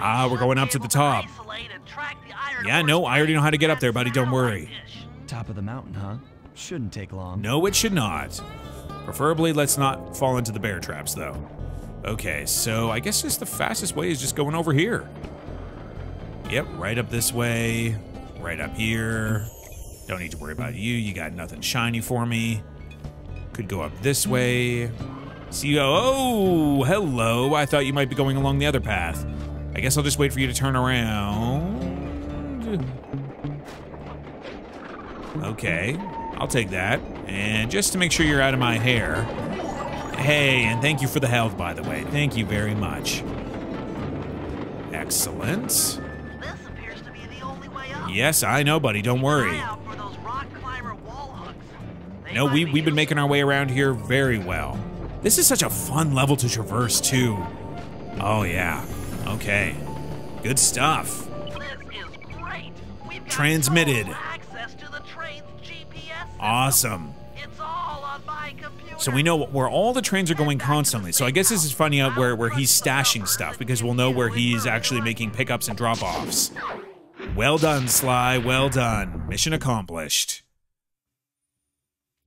Ah, we're going up to the top. Yeah, no, I already know how to get up there, buddy. Don't worry. Top of the mountain, huh? Shouldn't take long. No, it should not. Preferably, let's not fall into the bear traps, though. Okay, so I guess just the fastest way is just going over here. Yep, right up this way, right up here. Don't need to worry about you. You got nothing shiny for me. Could go up this way. See you. Oh, hello. I thought you might be going along the other path. I guess I'll just wait for you to turn around. Okay, I'll take that. And just to make sure you're out of my hair. Hey, and thank you for the health, by the way. Thank you very much. Excellent. This appears to be the only way up. Yes, I know, buddy. Don't worry. Eye for those rock climber wall hooks. No, we, we've been making our way around here very well. This is such a fun level to traverse, too. Oh, yeah. Okay. Good stuff. Transmitted. Awesome. So we know where all the trains are going constantly. So I guess this is finding out where, where he's stashing stuff because we'll know where he's actually making pickups and drop offs. Well done, Sly. Well done. Mission accomplished.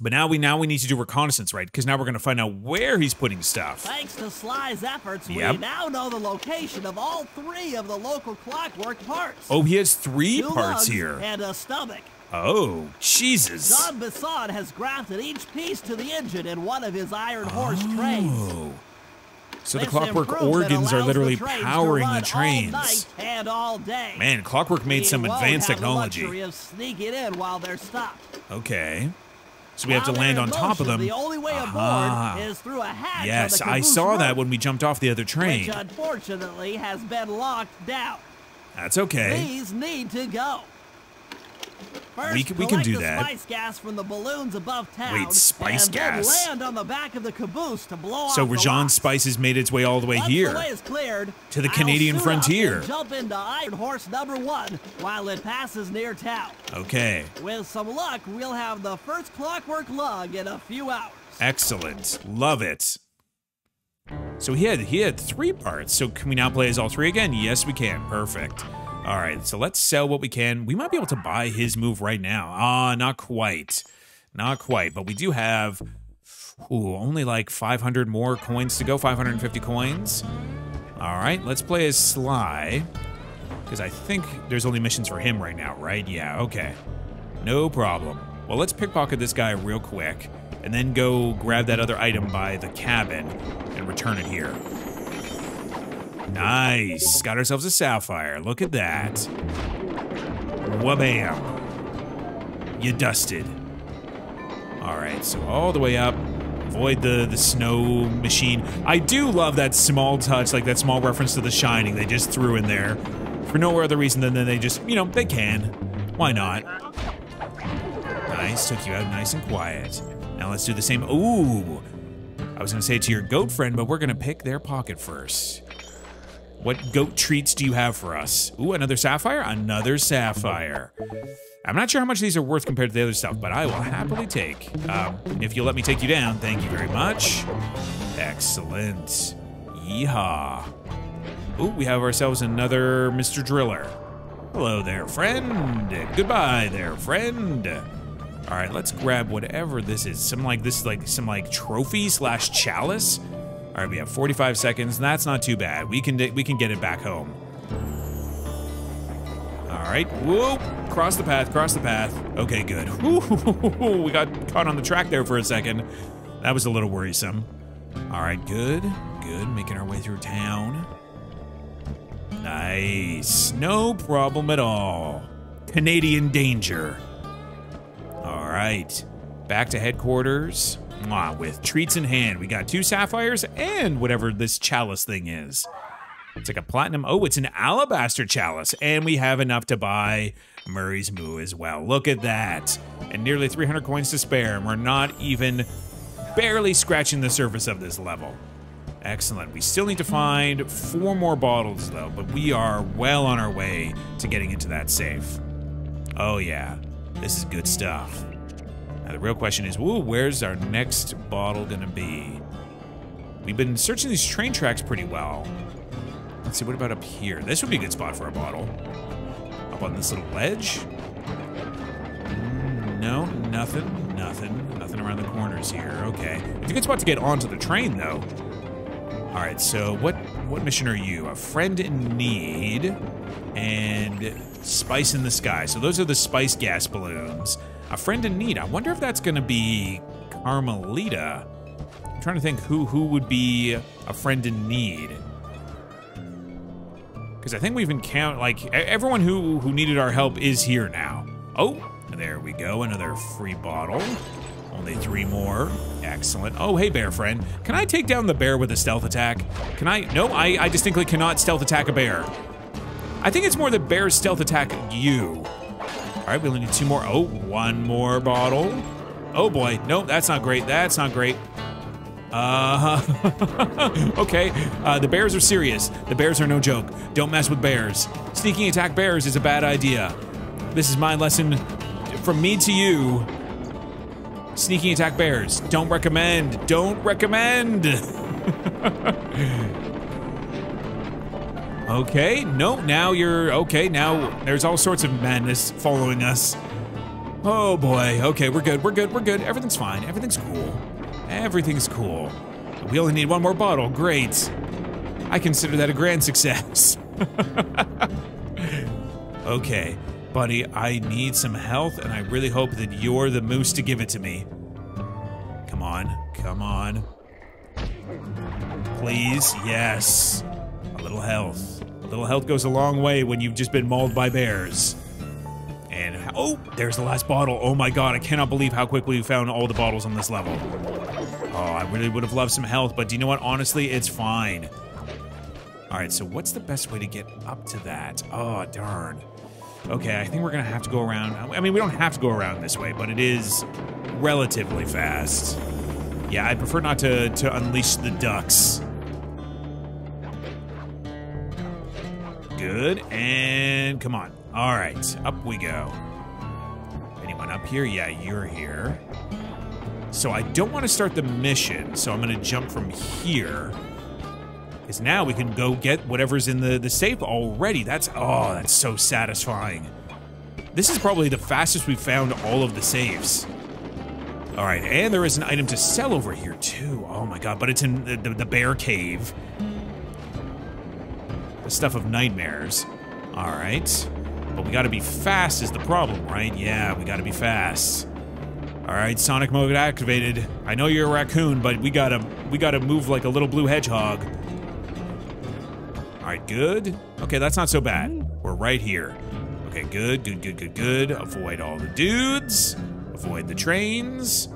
But now we now we need to do reconnaissance, right? Because now we're gonna find out where he's putting stuff. Thanks to Sly's efforts, Yep. we now know the location of all three of the local Clockwerk parts. Oh, he has three Two parts here. And a stomach. Oh, Jesus. Jean Bison has grafted each piece to the engine in one of his iron horse oh. trains. Oh. So the Clockwerk organs are literally the powering the trains. All night and all day. Man, Clockwerk made We some advanced have the luxury technology. of sneaking in while they're stopped. Okay. So we have to land on top of them. The only way aboard ah. is through a hatch. Yes, I saw that when we jumped off the other train. Which unfortunately has been locked down. That's okay. These need to go. First, We can- we can do the that. spice gas from the balloons above town. Wait, spice gas? Land on the back of the caboose to blow So the Spice has made its way all the way Once here. the way is cleared, To the I'll Canadian up frontier. jump into Iron Horse number one while it passes near town. Okay. With some luck, we'll have the first Clockwerk lug in a few hours. Excellent. Love it. So he had he had three parts. So can we now play as all three again? Yes, we can. Perfect. All right. So let's sell what we can. We might be able to buy his move right now. Ah, not quite. Not quite. But we do have ooh, only like 500 more coins to go. 550 coins. All right. Let's play as Sly. Because I think there's only missions for him right now, right? Yeah. Okay. No problem. Well, let's pickpocket this guy real quick and then go grab that other item by the cabin and return it here. Nice. Got ourselves a sapphire. Look at that. Wabam. You dusted. All right, so all the way up. Avoid the, the snow machine. I do love that small touch, like that small reference to The Shining they just threw in there. For no other reason than they just, you know, they can. Why not? Nice, took you out nice and quiet. Now let's do the same. Ooh, I was gonna say to your goat friend, but we're gonna pick their pocket first. What goat treats do you have for us? Ooh, another sapphire? Another sapphire. I'm not sure how much these are worth compared to the other stuff, but I will happily take. Um, if you'll let me take you down, thank you very much. Excellent. Yeehaw. Ooh, we have ourselves another Mr. Driller. Hello there, friend. Goodbye there, friend. All right, let's grab whatever this is. Some like this, is like some like trophy slash chalice. All right, we have 45 seconds. That's not too bad. We can we can get it back home. All right, whoop! Cross the path. Cross the path. Okay, good. Whew, we got caught on the track there for a second. That was a little worrisome. All right, good, good. Making our way through town. Nice. No problem at all. Canadian danger. All right. Back to headquarters. Mwah, with treats in hand. We got two sapphires and whatever this chalice thing is. It's like a platinum. Oh, it's an alabaster chalice. And we have enough to buy Murray's Moo as well. Look at that. And nearly 300 coins to spare. And we're not even barely scratching the surface of this level. Excellent. We still need to find four more bottles, though, but we are well on our way to getting into that safe. Oh, yeah. This is good stuff. Now, the real question is where's our next bottle gonna be? We've been searching these train tracks pretty well. Let's see, what about up here? This would be a good spot for a bottle. Up on this little ledge? Mm, No, nothing, nothing, nothing around the corners here. Okay. It's a good spot to get onto the train, though. All right, so what what mission are you? A friend in need and spice in the sky. So those are the spice gas balloons. A friend in need. I wonder if that's going to be Carmelita. I'm trying to think who who would be a friend in need. Because I think we've encountered like everyone who who needed our help is here now. Oh, there we go. Another free bottle. Only three more. Excellent. Oh, hey, bear friend. Can I take down the bear with a stealth attack? Can I? No, I, I distinctly cannot stealth attack a bear. I think it's more the bears stealth attack you. All right, we only need two more. Oh, one more bottle. Oh boy, no, that's not great. That's not great. Uh, okay. Uh, the bears are serious. The bears are no joke. Don't mess with bears. Sneaking attack bears is a bad idea. This is my lesson from me to you. Sneaking attack bears. Don't recommend. Don't recommend. okay. No, now you're okay. Now there's all sorts of madness following us. Oh boy. Okay, we're good. We're good. We're good. Everything's fine. Everything's cool. Everything's cool. We only need one more bottle. Great. I consider that a grand success. okay, buddy, I need some health, and I really hope that you're the moose to give it to me. Come on, come on. Please, yes. A little health. Little health goes a long way when you've just been mauled by bears. And oh, there's the last bottle. Oh my god, I cannot believe how quickly we found all the bottles on this level. Oh, I really would have loved some health, but do you know what? Honestly, it's fine. All right, so what's the best way to get up to that? Oh, darn. Okay, I think we're gonna have to go around. I mean, we don't have to go around this way, but it is relatively fast. Yeah, I prefer not to, to unleash the ducks. Good, and come on. All right, up we go. Anyone up here? Yeah, you're here. So I don't want to start the mission, so I'm going to jump from here. Because now we can go get whatever's in the, the safe already. That's, oh, that's so satisfying. This is probably the fastest we've found all of the safes. All right, and there is an item to sell over here too. Oh my god, but it's in the, the, the bear cave. The stuff of nightmares. All right. But we gotta be fast is the problem, right? Yeah, we gotta be fast. All right, Sonic mode activated. I know you're a raccoon, but we gotta we gotta move like a little blue hedgehog. All right, good. Okay, that's not so bad. We're right here. Okay, good, good, good, good, good. Avoid all the dudes. Avoid the trains.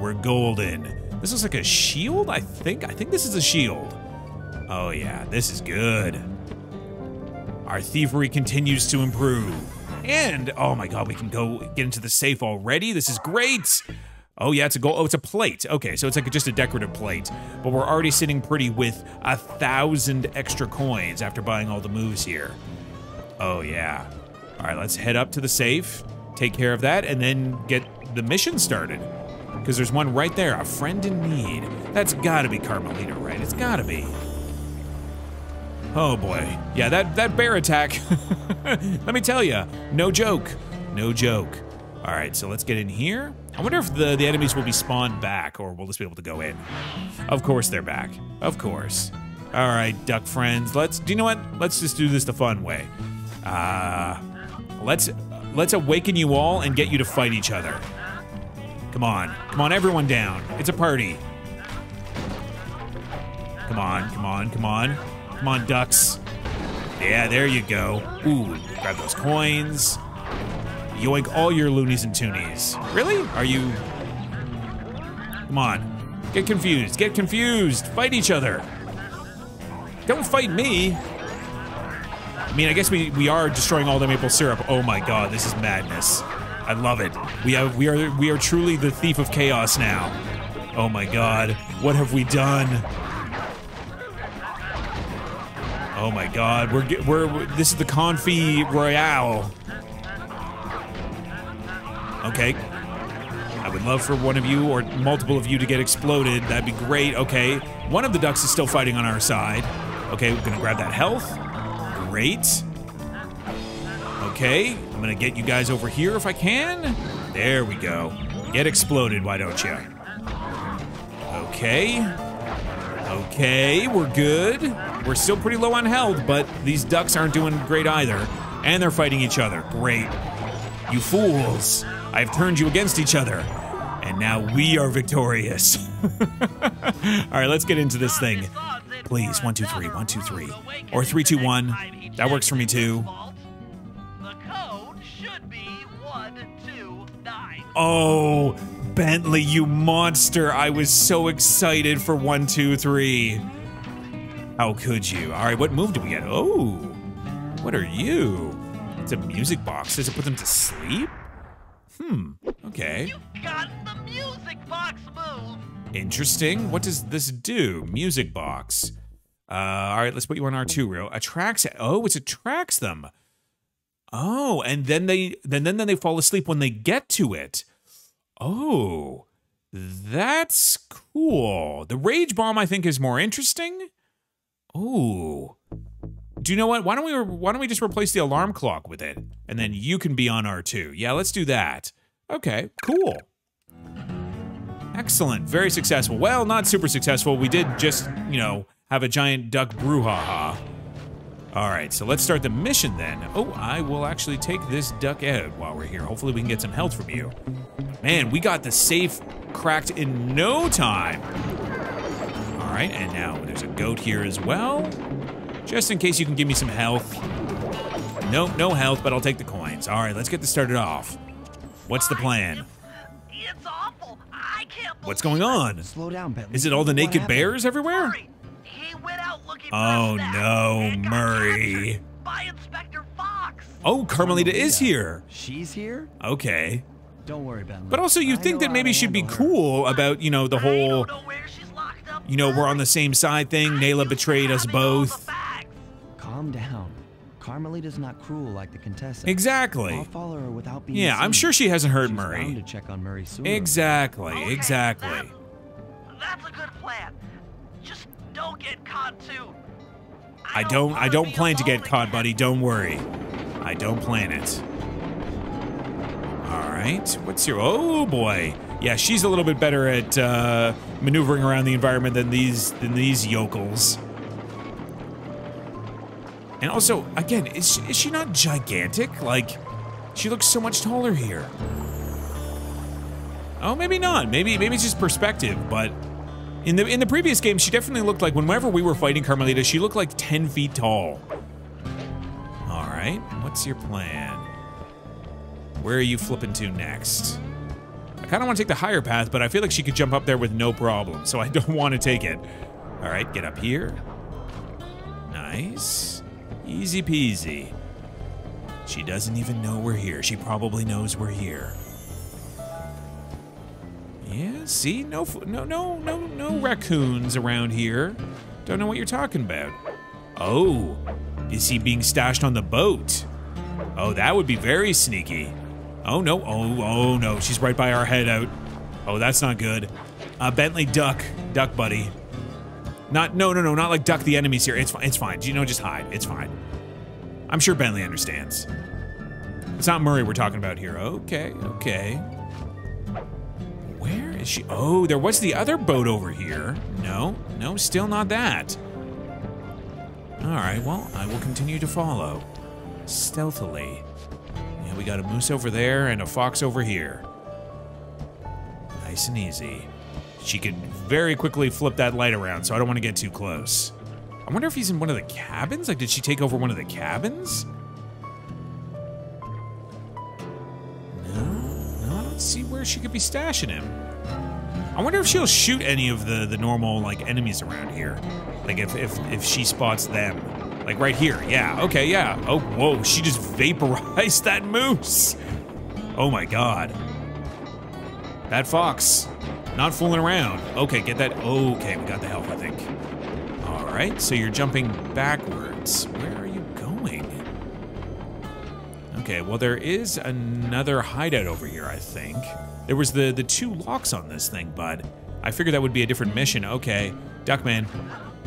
We're golden. This looks like a shield, I think. I think this is a shield. Oh yeah, this is good. Our thievery continues to improve. And, oh my god, we can go get into the safe already? This is great! Oh yeah, it's a gold. Oh, it's a plate. Okay, so it's like just a decorative plate. But we're already sitting pretty with a thousand extra coins after buying all the moves here. Oh yeah. All right, let's head up to the safe, take care of that, and then get the mission started. Because there's one right there, a friend in need. That's gotta be Carmelita, right? It's gotta be. Oh boy. Yeah, that, that bear attack, let me tell you, no joke. No joke. All right, so let's get in here. I wonder if the, the enemies will be spawned back or we'll just be able to go in. Of course they're back. Of course. All right, duck friends. Let's, do you know what? Let's just do this the fun way. Uh, let's, let's awaken you all and get you to fight each other. Come on. Come on, everyone down. It's a party. Come on, come on, come on. Come on, ducks. Yeah, there you go. Ooh, grab those coins. Yoink all your loonies and toonies. Really? Are you... Come on. Get confused. Get confused. Fight each other. Don't fight me. I mean, I guess we, we are destroying all the maple syrup. Oh my god, this is madness. I love it. We have we are we are truly the thief of chaos now. Oh my god, what have we done? Oh my god, we're we're this is the Confi Royale. Okay. I would love for one of you or multiple of you to get exploded. That'd be great. Okay. One of the ducks is still fighting on our side. Okay, we're gonna grab that health. Great. Okay, I'm gonna get you guys over here if I can. There we go. Get exploded, why don't you? Okay. Okay, we're good. We're still pretty low on health, but these ducks aren't doing great either. And they're fighting each other. Great. You fools. I've turned you against each other. And now we are victorious. All right, let's get into this thing. Please, one, two, three, one, two, three. Or three, two, one. That works for me too. The code should be 129. Oh, Bentley, you monster. I was so excited for one, two, three. How could you? All right, what move do we get? Oh, what are you? It's a music box. Does it put them to sleep? Hmm, okay. You've got the music box move. Interesting. What does this do? Music box. Uh, all right, let's put you on R2 real. Attracts. Oh, it attracts them. Oh, and then they then then then they fall asleep when they get to it. Oh, that's cool. The rage bomb I think is more interesting. Oh, do you know what? Why don't we why don't we just replace the alarm clock with it, and then you can be on R2. Yeah, let's do that. Okay, cool. Excellent. Very successful. Well, not super successful. We did just, you know, have a giant duck brouhaha. All right, so let's start the mission then. Oh, I will actually take this duck out while we're here. Hopefully we can get some health from you. Man, we got the safe cracked in no time. All right, and now there's a goat here as well. Just in case you can give me some health. Nope, no health, but I'll take the coins. All right, let's get this started off. What's the plan? It's, it's awful. I can't What's going on? Slow down, Bentley. Is it all the naked bears everywhere? He went out looking for Oh, a no, Murray. By Inspector Fox. Oh, Carmelita is here. She's here? Okay. Don't worry, Bentley. But also, you I think that maybe she'd be handle her. cool about, you know, the whole, know where she's locked up. you know, we're on the same side thing. I Neyla betrayed us having all the both. Calm down. Carmelita's not cruel like the Contessa. Exactly. I'll follow her without being Yeah, I'm sure she hasn't heard She's bound Murray. to check on Murray sooner. Exactly, Okay, exactly. That, that's a good plan. Just don't get caught too. I don't, I wanna don't plan to get caught, again. buddy. Don't worry. I don't plan it. Right. What's your? Oh boy. Yeah, she's a little bit better at uh, maneuvering around the environment than these than these yokels. And also, again, is she, is she not gigantic? Like, she looks so much taller here. Oh, maybe not. Maybe maybe it's just perspective. But in the in the previous game, she definitely looked like whenever we were fighting Carmelita, she looked like ten feet tall. All right, what's your plan? Where are you flipping to next? I kind of want to take the higher path, but I feel like she could jump up there with no problem, so I don't want to take it. All right, get up here. Nice. Easy peasy. She doesn't even know we're here. She probably knows we're here. Yeah, see? No no no no no raccoons around here. Don't know what you're talking about. Oh, is he being stashed on the boat? Oh, that would be very sneaky. Oh no, oh oh no, she's right by our head out. Oh, that's not good. Uh, Bentley, duck, duck, buddy. Not no no no, not like duck the enemies here. It's fine. It's fine. You know, just hide. It's fine. I'm sure Bentley understands. It's not Murray we're talking about here. Okay, okay. Where is she? Oh, there was the other boat over here. No, no, still not that. All right, well, I will continue to follow stealthily. Yeah, we got a moose over there and a fox over here. Nice and easy. She could very quickly flip that light around, so I don't want to get too close. I wonder if he's in one of the cabins? Like, did she take over one of the cabins? No, no, I don't see where she could be stashing him. I wonder if she'll shoot any of the the normal like enemies around here. Like if if if she spots them. Like right here. Yeah. Okay, yeah. Oh, whoa, she just vaporized that moose. Oh my god. That fox. Not fooling around. Okay, get that. Okay, we got the health, I think. All right, so you're jumping backwards. Where are you going? Okay, well there is another hideout over here, I think. There was the the two locks on this thing, bud. I figured that would be a different mission. Okay, Duckman.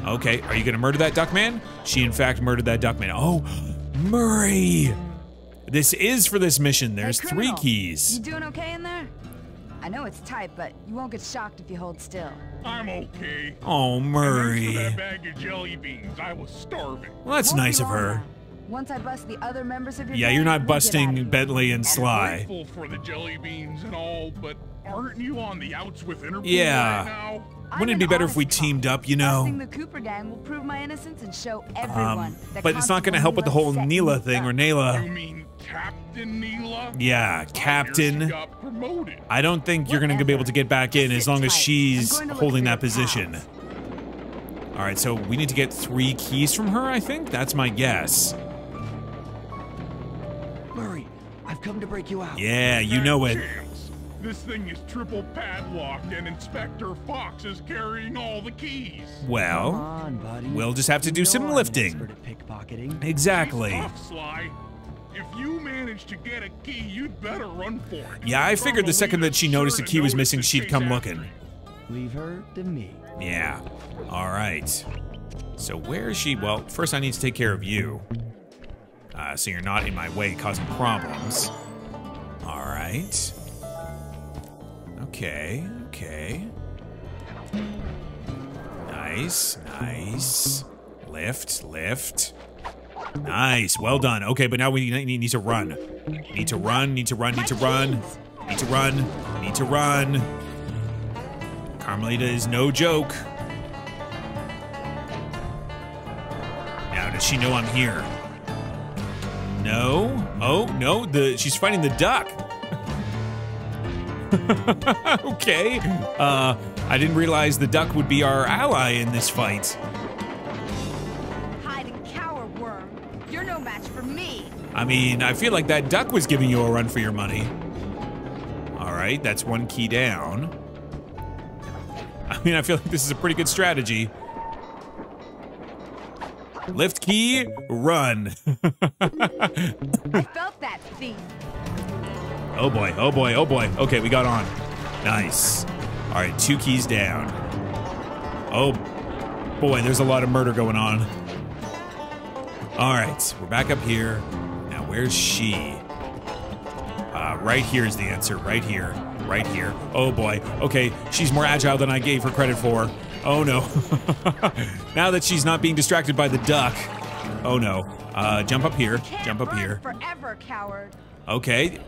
Okay, are you gonna murder that Duckman? She in fact murdered that Duckman. Oh, Murray! This is for this mission. There's Hey, three keys. You doing okay in there? I know it's tight, but you won't get shocked if you hold still. I'm okay. Oh, Thanks for Murray. that bag of jelly beans. I was starving. Well, that's Won't nice of her. Once I bust the other members of your Yeah, gang, you're not we'll get outta busting. Bentley and Sly. I'm Sly. grateful for the jelly beans and all, but aren't you on the outs with Interpol Yeah. right now? I'm Wouldn't it be better if we teamed up, you know? the Cooper gang will prove my innocence and show everyone Um, but it's not gonna help with the whole Constable Neyla thing or up. You Neyla. mean Captain Neyla? Yeah, I hear she Captain. got. I don't think you're gonna be able to get back in as long as she's I'm going to look holding that position. pals. All right, so we need to get three keys from her, I think? That's my guess. Murray, I've come to break you out. Yeah, you know a it. Chance. This thing is triple padlocked, and Inspector Fox is carrying all the keys. Well, on, buddy. we'll just have to You do know some I'm lifting. expert pickpocketing. exactly. He's tough, Sly. If you manage to get a key, you'd better run for it. Yeah, I figured the second that she noticed a key was missing, she'd come looking. Leave her to me. Yeah. All right. So where is she? Well, first I need to take care of you. Uh, so you're not in my way causing problems. All right. Okay, okay. Nice, nice. Lift, lift. Nice, well done. Okay, but now we need, need to run. Need to run, need to run, need to run. Need to run, need to run. Carmelita is no joke. Now, does she know I'm here? No. Oh, no, the she's fighting the duck. okay. Uh, I didn't realize the duck would be our ally in this fight. Hide and cower, worm. You're no match for me. I mean, I feel like that duck was giving you a run for your money. All right, that's one key down. I mean, I feel like this is a pretty good strategy. Lift key, run. I felt that thief. Oh boy, oh boy, oh boy. Okay, we got on. Nice. All right, two keys down. Oh boy, there's a lot of murder going on. All right, we're back up here. Now, where's she? Uh, right here is the answer. Right here. Right here. Oh boy. Okay, she's more agile than I gave her credit for. Oh no. now that she's not being distracted by the duck. Oh no. Uh, jump up here. Jump up here. Forever, coward. Okay.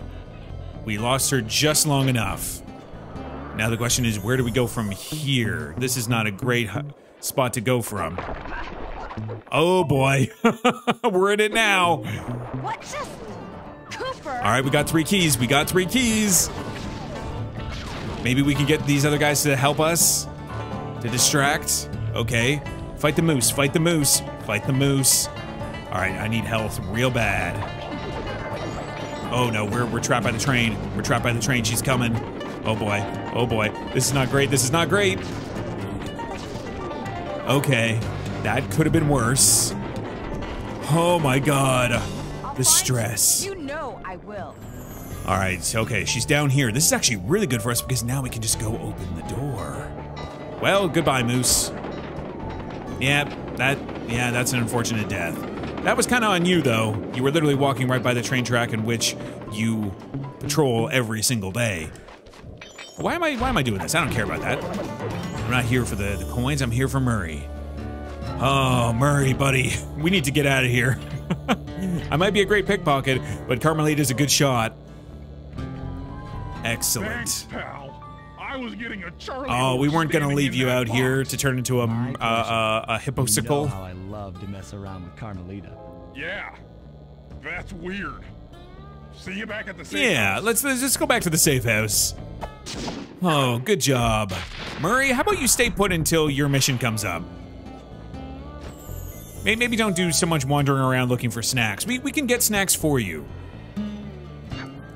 We lost her just long enough. Now the question is, where do we go from here? This is not a great spot to go from. Oh boy. We're in it now. What just? Cooper. All right, we got three keys. We got three keys. Maybe we can get these other guys to help us to distract. Okay. Fight the moose. Fight the moose. Fight the moose. All right, I need health real bad. Oh no, we're we're trapped by the train. We're trapped by the train. She's coming. Oh boy. Oh boy. This is not great. This is not great. Okay. That could have been worse. Oh my god. The stress. You know I will. All right, okay, she's down here. This is actually really good for us because now we can just go open the door. Well, goodbye, Moose. Yep, that, yeah, that's an unfortunate death. That was kind of on you, though. You were literally walking right by the train track in which you patrol every single day. Why am I, why am I doing this? I don't care about that. I'm not here for the, the coins. I'm here for Murray. Oh, Murray, buddy, we need to get out of here. I might be a great pickpocket, but Carmelita's a good shot. Excellent. Thanks. I was getting a Charlie. Oh, we weren't gonna leave you that out here to turn into a My a, a, a You know how I love to mess around with Carmelita. Yeah, that's weird. See you back at the safe Yeah, house. let's let's just go back to the safe house. Oh, good job, Murray. How about you stay put until your mission comes up? Maybe don't do so much wandering around looking for snacks. We we can get snacks for you.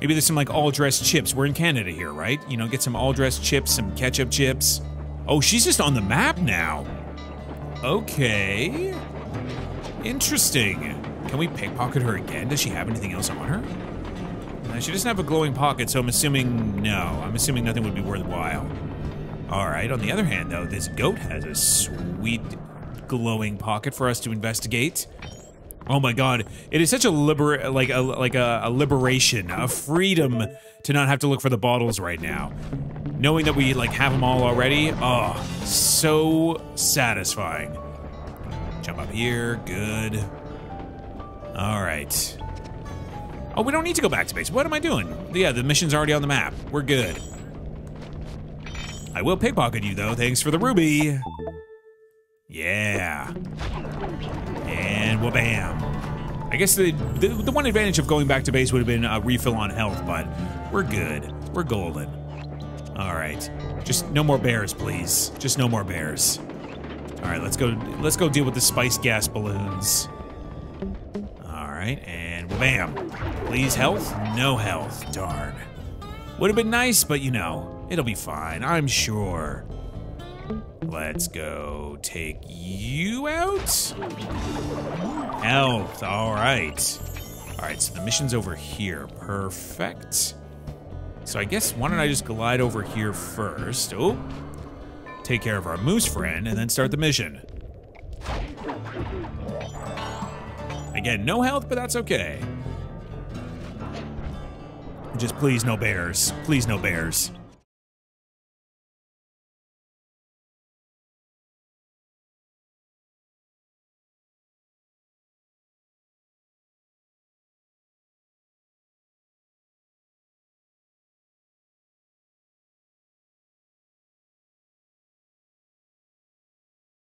Maybe there's some like all dressed chips. We're in Canada here, right? You know, get some all dressed chips, some ketchup chips. Oh, she's just on the map now. Okay. Interesting. Can we pickpocket her again? Does she have anything else on her? Uh, she doesn't have a glowing pocket, so I'm assuming no. I'm assuming nothing would be worthwhile. All right. On the other hand, though, this goat has a sweet glowing pocket for us to investigate. Oh my god, it is such a liber like a like a, a liberation, a freedom to not have to look for the bottles right now. Knowing that we like have them all already, oh, so satisfying. Jump up here, good. All right. Oh, we don't need to go back to base. What am I doing? Yeah, the mission's already on the map. We're good. I will pickpocket you though. Thanks for the ruby. Yeah. And wha-bam. I guess the, the the one advantage of going back to base would have been a refill on health, but we're good. We're golden. All right. Just no more bears, please. Just no more bears. All right, let's go. Let's go deal with the spice gas balloons. All right, and bam. Please health. No health. Darn. Would have been nice, but you know, it'll be fine. I'm sure. Let's go take you out. Health. All right. All right. So the mission's over here. Perfect. So I guess why don't I just glide over here first? Oh, take care of our moose friend, and then start the mission. Again, no health, but that's okay. Just please, no bears. Please, no bears.